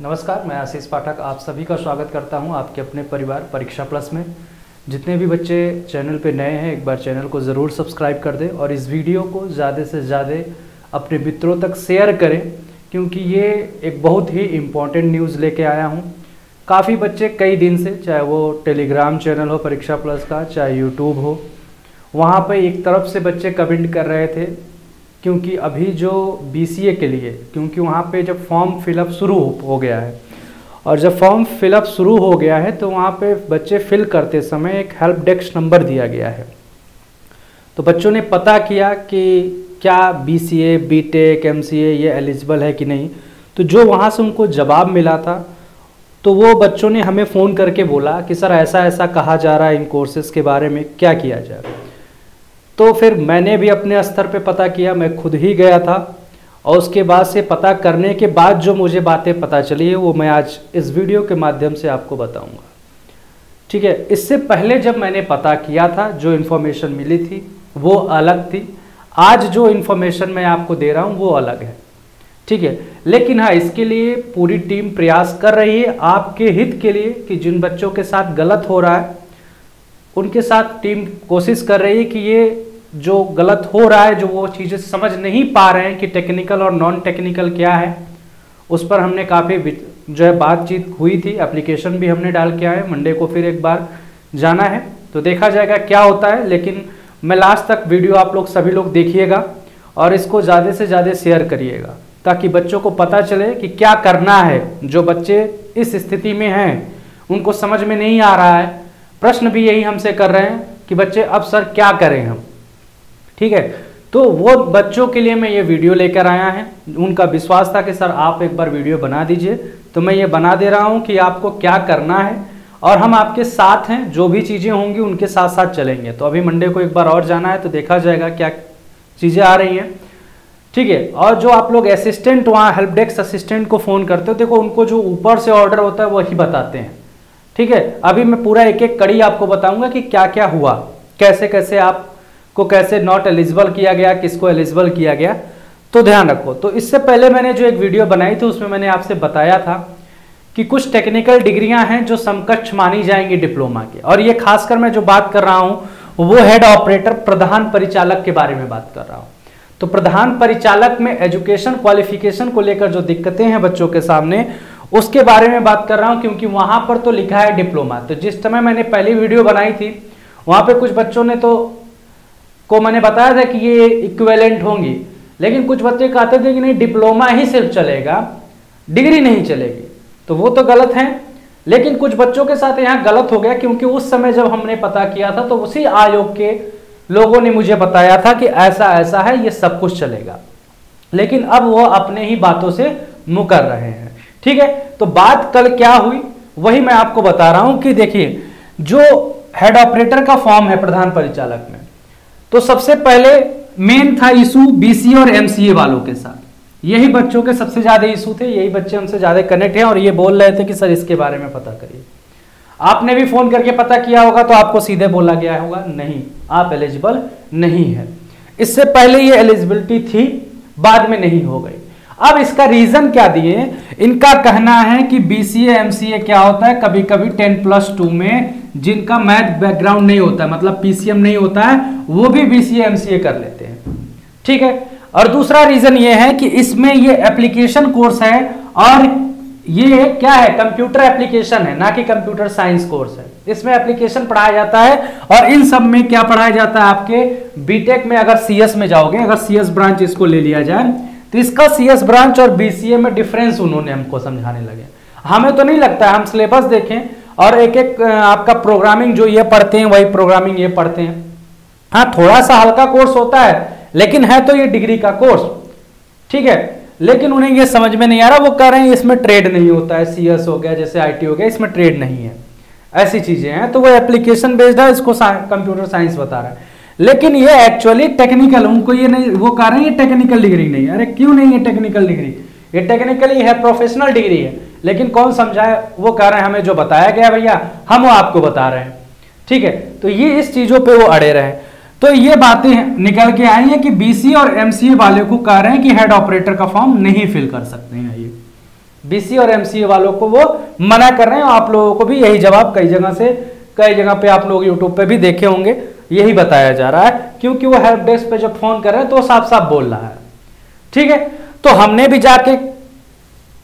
नमस्कार, मैं आशीष पाठक आप सभी का स्वागत करता हूँ आपके अपने परिवार परीक्षा प्लस में। जितने भी बच्चे चैनल पे नए हैं, एक बार चैनल को ज़रूर सब्सक्राइब कर दें और इस वीडियो को ज़्यादा से ज़्यादा अपने मित्रों तक शेयर करें, क्योंकि ये एक बहुत ही इंपॉर्टेंट न्यूज़ लेके आया हूँ। काफ़ी बच्चे कई दिन से, चाहे वो टेलीग्राम चैनल हो, परीक्षा प्लस का, चाहे यूट्यूब हो, वहाँ पर एक तरफ़ से बच्चे कमेंट कर रहे थे क्योंकि अभी जो BCA के लिए, क्योंकि वहाँ पे जब फॉर्म फिलअप शुरू हो गया है, और जब फॉर्म फिलअप शुरू हो गया है तो वहाँ पे बच्चे फिल करते समय एक हेल्प डेस्क नंबर दिया गया है। तो बच्चों ने पता किया कि क्या B C A B tech M C A ये एलिजिबल है कि नहीं। तो जो वहाँ से उनको जवाब मिला था तो वो बच्चों ने हमें फ़ोन करके बोला कि, सर ऐसा ऐसा कहा जा रहा है इन कोर्सेज़ के बारे में, क्या किया जाए? तो फिर मैंने भी अपने स्तर पे पता किया, मैं खुद ही गया था। और उसके बाद से पता करने के बाद जो मुझे बातें पता चली है, वो मैं आज इस वीडियो के माध्यम से आपको बताऊँगा। ठीक है, इससे पहले जब मैंने पता किया था, जो इन्फॉर्मेशन मिली थी, वो अलग थी। आज जो इन्फॉर्मेशन मैं आपको दे रहा हूँ, वो अलग है। ठीक है, लेकिन हाँ इसके लिए पूरी टीम प्रयास कर रही है, आपके हित के लिए कि जिन बच्चों के साथ गलत हो रहा है, उनके साथ टीम कोशिश कर रही है कि ये जो गलत हो रहा है, जो वो चीज़ें समझ नहीं पा रहे हैं कि टेक्निकल और नॉन टेक्निकल क्या है, उस पर हमने काफ़ी जो है बातचीत हुई थी। एप्लीकेशन भी हमने डाल के आए मंडे को फिर एक बार जाना है। तो देखा जाएगा क्या होता है, लेकिन मैं लास्ट तक वीडियो आप लोग सभी लोग देखिएगा और इसको ज़्यादा से ज़्यादा शेयर करिएगा, ताकि बच्चों को पता चले कि क्या करना है। जो बच्चे इस स्थिति में हैं, उनको समझ में नहीं आ रहा है। प्रश्न भी यही हमसे कर रहे हैं कि बच्चे, अब सर क्या करें हम? ठीक है? तो वो बच्चों के लिए मैं ये वीडियो लेकर आया है। उनका विश्वास था कि, सर, आप एक बार वीडियो बना दीजिए। तो मैं ये बना दे रहा हूँ कि आपको क्या करना है और हम आपके साथ हैं। जो भी चीज़ें होंगी, उनके साथ साथ चलेंगे। तो अभी मंडे को एक बार और जाना है तो देखा जाएगा क्या चीज़ें आ रही हैं। ठीक है? और जो आप लोग असिस्टेंट वहाँ हेल्प डेस्क असिस्टेंट को फ़ोन करते हो, देखो, उनको जो ऊपर से ऑर्डर होता है, वही बताते हैं। ठीक है? अभी मैं पूरा एक एक कड़ी आपको बताऊँगा कि क्या क्या हुआ। कैसे कैसे आप को कैसे नॉट एलिजिबल किया गया, किसको एलिजिबल किया गया तो ध्यान रखो। तो इससे पहले मैंने जो एक वीडियो बनाई थी, उसमें मैंने आपसे बताया था कि कुछ टेक्निकल डिग्रियाँ हैं जो समकक्ष मानी जाएँगी डिप्लोमा के। और ये खासकर मैं जो बात कर रहा हूँ, वो हेड ऑपरेटर प्रधान परिचालक के बारे में बात कर रहा हूँ। तो प्रधान परिचालक में एजुकेशन क्वालिफिकेशन को लेकर जो दिक्कतें हैं बच्चों के सामने, उसके बारे में बात कर रहा हूँ, क्योंकि वहाँ पर तो लिखा है डिप्लोमा तो जिस समय मैंने पहली वीडियो बनाई थी, वहाँ पे कुछ बच्चों ने तो को मैंने बताया था कि ये इक्वेलेंट होंगी। लेकिन कुछ बच्चे कहते थे कि नहीं डिप्लोमा ही सिर्फ़ चलेगा डिग्री नहीं चलेगी। तो वो तो गलत है। लेकिन कुछ बच्चों के साथ यहाँ गलत हो गया, क्योंकि उस समय जब हमने पता किया था तो उसी आयोग के लोगों ने मुझे बताया था कि ऐसा ऐसा है, ये सब कुछ चलेगा। लेकिन अब वो अपने ही बातों से मुकर रहे हैं। ठीक है? तो बात कल क्या हुई, वही मैं आपको बता रहा हूँ कि देखिए, जो हेड ऑपरेटर का फॉर्म है प्रधान परिचालक में तो सबसे पहले मेन था इशू बीसी और एमसीए वालों के साथ। यही बच्चों के सबसे ज़्यादा इशू थे, यही बच्चे हमसे ज़्यादा कनेक्ट हैं और ये बोल रहे थे कि, सर, इसके बारे में पता करिए। आपने भी फ़ोन करके पता किया होगा तो आपको सीधे बोला गया होगा, नहीं, आप एलिजिबल नहीं है। इससे पहले ये एलिजिबिलिटी थी, बाद में नहीं हो गई। अब इसका रीजन क्या दिए? इनका कहना है कि बीसीए एमसीए क्या होता है? कभी कभी टेन प्लस टू में जिनका मैथ बैकग्राउंड नहीं होता मतलब पीसीएम नहीं होता है, वो भी बीसीए एमसीए कर लेते हैं। ठीक है? और दूसरा रीजन ये है कि इसमें ये एप्लीकेशन कोर्स है और ये क्या है? कंप्यूटर एप्लीकेशन है, ना कि कंप्यूटर साइंस कोर्स है। इसमें एप्लीकेशन पढ़ाया जाता है और इन सब में क्या पढ़ाया जाता है आपके? बीटेक में अगर सीएस में जाओगे, अगर सीएस ब्रांच इसको ले लिया जाए तो इसका सीएस ब्रांच और बीसीए में डिफरेंस उन्होंने हमको समझाने लगे। हमें तो नहीं लगता है हम सिलेबस देखें और एक एक आपका प्रोग्रामिंग जो ये पढ़ते हैं, वही प्रोग्रामिंग ये पढ़ते हैं। हाँ थोड़ा सा हल्का कोर्स होता है, लेकिन है तो ये डिग्री का कोर्स ठीक है? लेकिन उन्हें ये समझ में नहीं आ रहा, वो कह रहे हैं, इसमें ट्रेड नहीं होता है सीएस हो गया, जैसे आईटी हो गया, इसमें ट्रेड नहीं है। ऐसी चीज़ें हैं तो वो एप्लीकेशन बेस्ड है, इसको कंप्यूटर साइंस बता रहा है। लेकिन ये एक्चुअली टेक्निकल उनको ये नहीं, वो कह रहे हैं, ये टेक्निकल डिग्री नहीं अरे, क्यों नहीं है टेक्निकल डिग्री ये टेक्निकली है प्रोफेशनल डिग्री है। लेकिन कौन समझाए? वो कह रहे हैं, हमें जो बताया गया भैया, हम वो आपको बता रहे हैं। ठीक है? तो ये इस चीज़ों पे वो अड़े रहे। तो ये बातें निकल के आई है कि बीसी और एमसीए वाले को कह रहे हैं कि हेड ऑपरेटर का फॉर्म नहीं फिल कर सकते हैं ये। बीसी और एमसीए वालों को वो मना कर रहे हैं आप लोगों को भी यही जवाब कई जगह से, कई जगह पे आप लोग यूट्यूब पे भी देखे होंगे। यही बताया जा रहा है, क्योंकि वो हेल्प डेस्क पे जब फ़ोन कर रहे हैं तो साफ़ साफ़ बोल रहा है। ठीक है? तो हमने भी जाके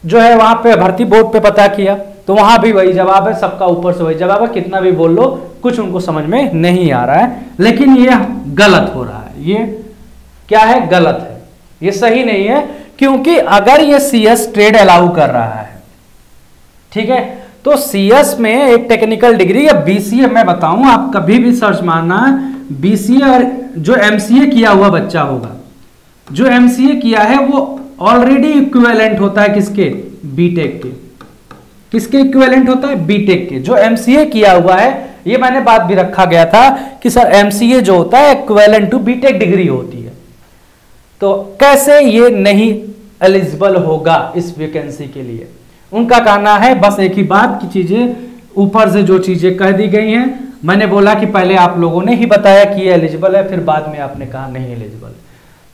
जो है वहाँ पे भर्ती बोर्ड पे पता किया तो वहाँ भी वही जवाब है, सबका ऊपर से वही जवाब है, कितना भी बोल लो, कुछ उनको समझ में नहीं आ रहा है, लेकिन ये गलत हो रहा है। ये क्या है? गलत है। ये सही नहीं है, क्योंकि अगर ये सीएस ट्रेड अलाउ कर रहा है, ठीक है तो सीएस में एक टेक्निकल डिग्री या बीसीए मैं बताऊँ, आप कभी भी सर्च मारना बीसीए और जो एमसीए किया हुआ बच्चा होगा, जो एमसीए किया है, वो ऑलरेडी इक्विवेलेंट होता है किसके? बीटेक के। किसके इक्विवेलेंट होता है? बीटेक के। जो एमसीए किया हुआ है, ये मैंने बात भी रखा गया था कि सर एमसीए जो होता है इक्विवेलेंट टू बीटेक डिग्री होती है। तो कैसे ये नहीं एलिजिबल होगा इस वैकेंसी के लिए? उनका कहना है, बस एक ही बात की चीज़ें, ऊपर से जो चीज़ें कह दी गई हैं, मैंने बोला कि पहले आप लोगों ने ही बताया कि ये एलिजिबल है, फिर बाद में आपने कहा नहीं एलिजिबल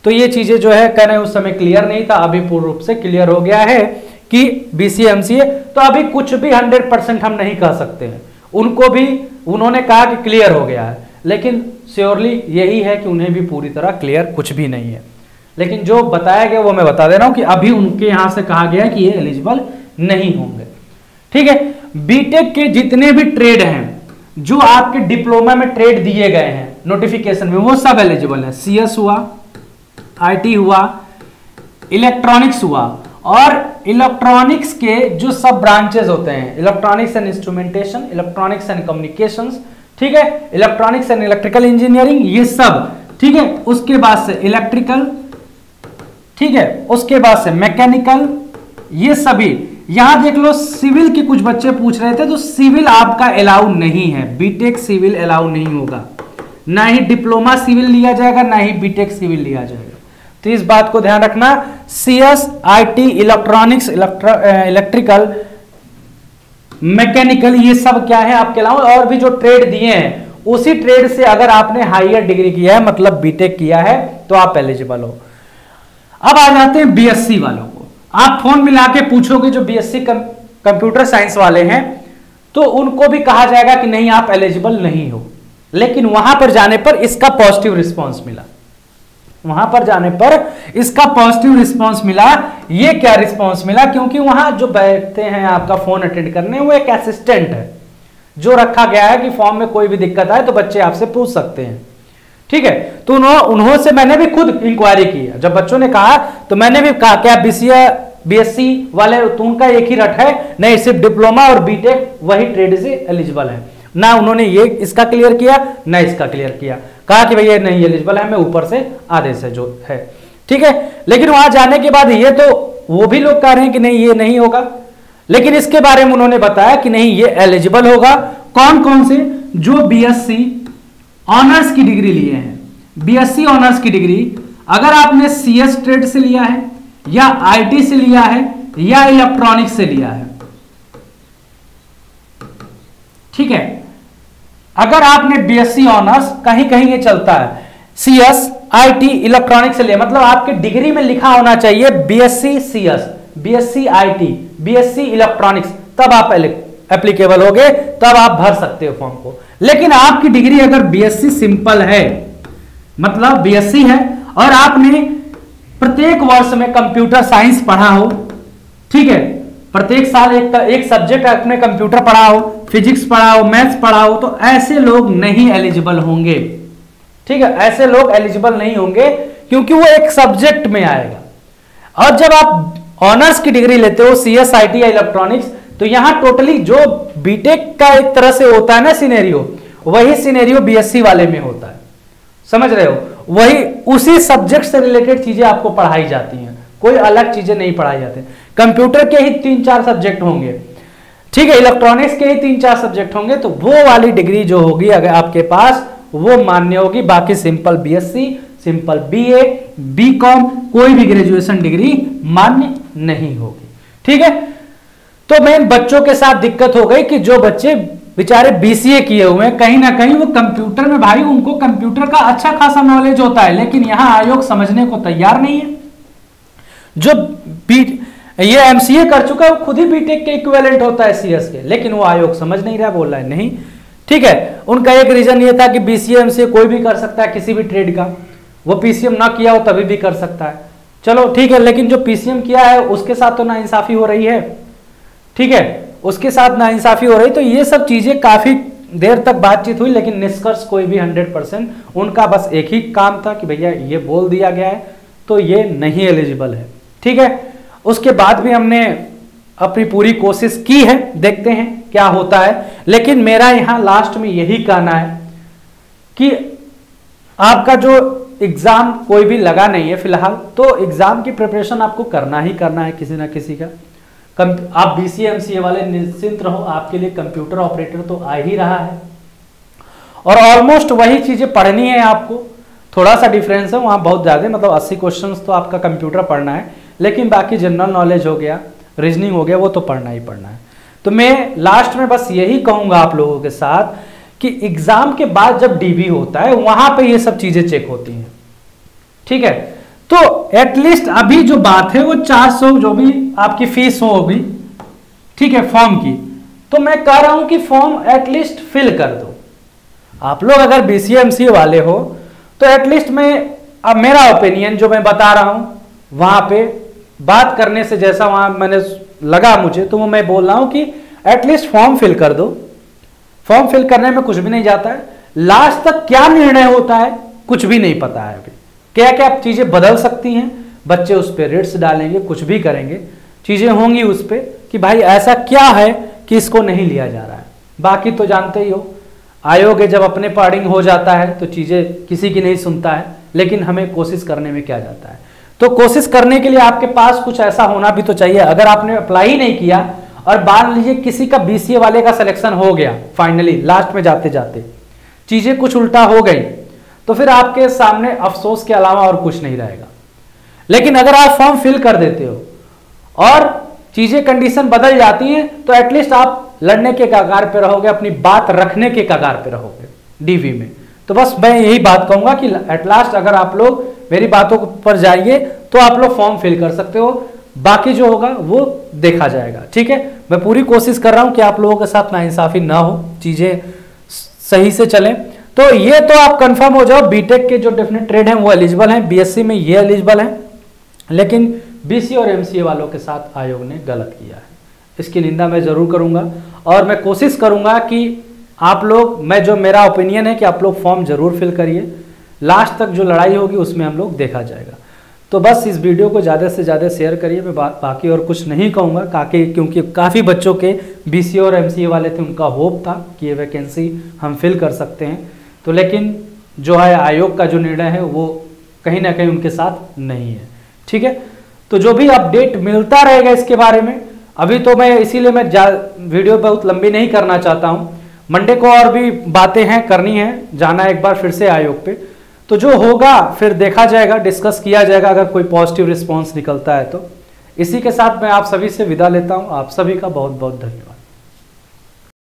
तो ये चीज़ें जो है कहने उस समय क्लियर नहीं था, अभी पूर्ण रूप से क्लियर हो गया है कि बीसीएमसीए तो अभी कुछ भी हंड्रेड परसेंट हम नहीं कह सकते हैं। उनको भी, उन्होंने कहा कि क्लियर हो गया है, लेकिन श्योरली यही है कि उन्हें भी पूरी तरह क्लियर कुछ भी नहीं है। लेकिन जो बताया गया, वो मैं बता दे रहा हूँ कि अभी उनके यहाँ से कहा गया कि ये एलिजिबल नहीं होंगे। ठीक है? बीटेक के जितने भी ट्रेड हैं, जो आपके डिप्लोमा में ट्रेड दिए गए हैं नोटिफिकेशन में, वो सब एलिजिबल है। सीएस हुआ आईटी हुआ इलेक्ट्रॉनिक्स हुआ। और इलेक्ट्रॉनिक्स के जो सब ब्रांचेस होते हैं electronics and instrumentation electronics and communications ठीक है? इलेक्ट्रॉनिक्स एंड इलेक्ट्रिकल इंजीनियरिंग ये सब, ठीक है? उसके बाद से इलेक्ट्रिकल ठीक है? उसके बाद से मैकेनिकल ये सभी। यहाँ देख लो सिविल के कुछ बच्चे पूछ रहे थे तो सिविल आपका अलाउ नहीं है। बीटेक सिविल अलाउ नहीं होगा। ना ही डिप्लोमा सिविल लिया जाएगा, ना ही बीटेक सिविल लिया जाएगा। तो इस बात को ध्यान रखना C S I T electronics electrical mechanical ये सब क्या है आपके अलावा? और भी जो ट्रेड दिए हैं, उसी ट्रेड से अगर आपने हायर डिग्री किया है मतलब बीटेक किया है तो आप एलिजिबल हो। अब आ जाते हैं बीएससी वालों को। आप फ़ोन मिला के पूछोगे जो बीएससी कंप्यूटर साइंस वाले हैं तो उनको भी कहा जाएगा कि नहीं, आप एलिजिबल नहीं हो। लेकिन वहाँ पर जाने पर इसका पॉजिटिव रिस्पॉन्स मिला। वहाँ पर जाने पर इसका पॉजिटिव रिस्पॉन्स मिला। ये क्या रिस्पॉन्स मिला? क्योंकि वहाँ जो बैठते हैं आपका फ़ोन अटेंड करने, वो एक असिस्टेंट है, जो रखा गया है कि फॉर्म में कोई भी दिक्कत आए तो बच्चे आपसे पूछ सकते हैं। ठीक है? तो उन्होंने से मैंने भी खुद इंक्वायरी की जब बच्चों ने कहा तो मैंने भी कहा, क्या बीसीए बीएससी वाले तो उनका एक ही रट है? नहीं, सिर्फ़ डिप्लोमा और बीटेक वही ट्रेड से एलिजिबल है। ना उन्होंने ये इसका क्लियर किया, ना इसका क्लियर किया। कहा कि भैया नहीं एलिजिबल है मैं ऊपर से आदेश है जो है। ठीक है? लेकिन वहाँ जाने के बाद ये तो वो भी लोग कह रहे हैं कि नहीं, ये नहीं होगा। लेकिन इसके बारे में उन्होंने बताया कि नहीं, ये एलिजिबल होगा। कौन कौन से? जो बीएससी ऑनर्स की डिग्री लिए हैं। बीएससी ऑनर्स की डिग्री अगर आपने सीएस ट्रेड से लिया है, या आईटी से लिया है, या इलेक्ट्रॉनिक्स से लिया है। ठीक है? अगर आपने बीएससी ऑनर्स कहीं कहीं ये चलता है। सीएस आईटी इलेक्ट्रॉनिक्स से लिया मतलब आपके डिग्री में लिखा होना चाहिए BSc CS BSc IT BSc electronics तब आप एप्लीकेबल हो गए तब आप भर सकते हो फॉर्म को। लेकिन आपकी डिग्री अगर बीएससी सिंपल है मतलब बीएससी है, और आपने प्रत्येक वर्ष में कंप्यूटर साइंस पढ़ा हो, ठीक है, प्रत्येक साल एक एक सब्जेक्ट आपने कंप्यूटर पढ़ा हो फिजिक्स पढ़ाओ मैथ्स पढ़ाओ तो ऐसे लोग नहीं एलिजिबल होंगे। ठीक है? ऐसे लोग एलिजिबल नहीं होंगे, क्योंकि वो एक सब्जेक्ट में आएगा। और जब आप ऑनर्स की डिग्री लेते हो सी एस आई टी या इलेक्ट्रॉनिक्स तो यहाँ टोटली जो बीटेक का एक तरह से होता है ना सिनेरियो वही सिनेरियो बीएससी वाले में होता है। समझ रहे हो? वही उसी सब्जेक्ट से रिलेटेड चीज़ें आपको पढ़ाई जाती हैं। कोई अलग चीज़ें नहीं पढ़ाई जाती। कंप्यूटर के ही तीन चार सब्जेक्ट होंगे। ठीक है इलेक्ट्रॉनिक्स के ही तीन चार सब्जेक्ट होंगे तो वो वाली डिग्री जो होगी अगर आपके पास, वो मान्य होगी। बाकी simple BSc simple BA BCom कोई भी ग्रेजुएशन डिग्री मान्य नहीं होगी। ठीक है? तो मेन बच्चों के साथ दिक्कत हो गई कि जो बच्चे बेचारे बीसीए किए हुए हैं, कहीं ना कहीं वो कंप्यूटर में भाई, उनको कंप्यूटर का अच्छा खासा नॉलेज होता है, लेकिन यहाँ आयोग समझने को तैयार नहीं है। जो बी ये एमसीए कर चुका है, वो खुद ही बीटेक के इक्विवेलेंट होता है सीएस के, लेकिन वो आयोग समझ नहीं रहा, बोल रहा है नहीं। ठीक है, उनका एक रीजन ये था कि बीसीए एमसीए कोई भी कर सकता है किसी भी ट्रेड का। वो पीसीएम ना किया हो, तभी भी कर सकता है। चलो, ठीक है, लेकिन जो पीसीएम किया है, उसके साथ तो ना इंसाफी हो रही है। ठीक है, उसके साथ ना इंसाफी हो रही तो ये सब चीज़ें काफ़ी देर तक बातचीत हुई, लेकिन निष्कर्ष कोई भी हंड्रेड परसेंट उनका बस एक ही काम था कि भैया ये बोल दिया गया है तो ये नहीं एलिजिबल है। ठीक है उसके बाद भी हमने अपनी पूरी कोशिश की है, देखते हैं क्या होता है। लेकिन मेरा यहाँ लास्ट में यही कहना है कि आपका जो एग्ज़ाम कोई भी लगा नहीं है फ़िलहाल तो एग्ज़ाम की प्रिपरेशन आपको करना ही करना है किसी ना किसी का। कम, आप बी सी एम सी ए वाले निश्चिंत रहो, आपके लिए कंप्यूटर ऑपरेटर तो आ ही रहा है। और ऑलमोस्ट वही चीज़ें पढ़नी है आपको। थोड़ा सा डिफरेंस है, वहाँ बहुत ज़्यादा मतलब 80 क्वेश्चंस तो आपका कंप्यूटर पढ़ना है। लेकिन बाकी जनरल नॉलेज हो गया रीजनिंग हो गया, वो तो पढ़ना ही पढ़ना है। तो मैं लास्ट में बस यही कहूँगा आप लोगों के साथ कि एग्ज़ाम के बाद जब डीबी होता है, वहाँ पे ये सब चीज़ें चेक होती हैं। ठीक है? तो एटलीस्ट अभी जो बात है, वो 400 जो भी आपकी फ़ीस हो अभी ठीक है फॉर्म की। तो मैं कह रहा हूँ कि फॉर्म एटलीस्ट फिल कर दो। आप लोग अगर बीसीएमसी वाले हो तो एटलीस्ट मैं, अब मेरा ओपिनियन जो मैं बता रहा हूँ, वहाँ पे बात करने से जैसा वहाँ मैंने लगा मुझे तो मैं बोल रहा हूँ कि एटलीस्ट फॉर्म फिल कर दो। फॉर्म फिल करने में कुछ भी नहीं जाता है। लास्ट तक क्या निर्णय होता है, कुछ भी नहीं पता है अभी। क्या क्या चीज़ें बदल सकती हैं, बच्चे उस पर रिट्स डालेंगे, कुछ भी करेंगे। चीज़ें होंगी उस पर कि भाई ऐसा क्या है कि इसको नहीं लिया जा रहा है। बाकी तो जानते ही हो, आयोग जब अपने पार्डिंग हो जाता है तो चीज़ें किसी की नहीं सुनता है, लेकिन हमें कोशिश करने में क्या जाता है। तो कोशिश करने के लिए आपके पास कुछ ऐसा होना भी तो चाहिए। अगर आपने अप्लाई ही नहीं किया और मान लीजिए किसी का बीसीए वाले का सिलेक्शन हो गया फाइनली लास्ट में जाते जाते, चीज़ें कुछ उल्टा हो गई तो फिर आपके सामने अफसोस के अलावा और कुछ नहीं रहेगा। लेकिन अगर आप फॉर्म फिल कर देते हो और चीज़ें कंडीशन बदल जाती हैं तो एटलीस्ट आप लड़ने के कगार पे रहोगे, अपनी बात रखने के कगार पे रहोगे डीवी में। तो बस मैं यही बात कहूँगा कि एट लास्ट अगर आप लोग मेरी बातों पर जाइए तो आप लोग फॉर्म फिल कर सकते हो। बाकी जो होगा, वो देखा जाएगा, ठीक है? मैं पूरी कोशिश कर रहा हूँ कि आप लोगों के साथ नाइंसाफी ना हो, चीज़ें सही से चलें। तो ये तो आप कंफर्म हो जाओ बीटेक के जो डेफिनेट ट्रेड हैं, वो एलिजिबल हैं। बीएससी में ये एलिजिबल हैं। लेकिन बीसी और एमसीए वालों के साथ आयोग ने गलत किया है। इसकी निंदा मैं ज़रूर करूँगा। और मैं कोशिश करूँगा कि आप लोग मैं जो मेरा ओपिनियन है कि आप लोग फॉर्म ज़रूर फिल करिए। लास्ट तक जो लड़ाई होगी उसमें हम लोग देखा जाएगा। तो बस इस वीडियो को ज़्यादा से ज़्यादा शेयर करिए। मैं बा, बाकी और कुछ नहीं कहूँगा काकि क्योंकि काफ़ी बच्चों के बी और एम वाले थे उनका होप था कि ये वैकेंसी हम फिल कर सकते हैं। तो लेकिन जो है आयोग का जो निर्णय है वो कहीं ना कहीं उनके साथ नहीं है। ठीक है? तो जो भी अपडेट मिलता रहेगा इसके बारे में अभी तो मैं इसीलिए मैं वीडियो बहुत लंबी नहीं करना चाहता हूँ। मंडे को और भी बातें हैं करनी है। जाना एक बार फिर से आयोग पे। तो जो होगा, फिर देखा जाएगा डिस्कस किया जाएगा, अगर कोई पॉजिटिव रिस्पॉन्स निकलता है तो। इसी के साथ मैं आप सभी से विदा लेता हूँ। आप सभी का बहुत बहुत धन्यवाद।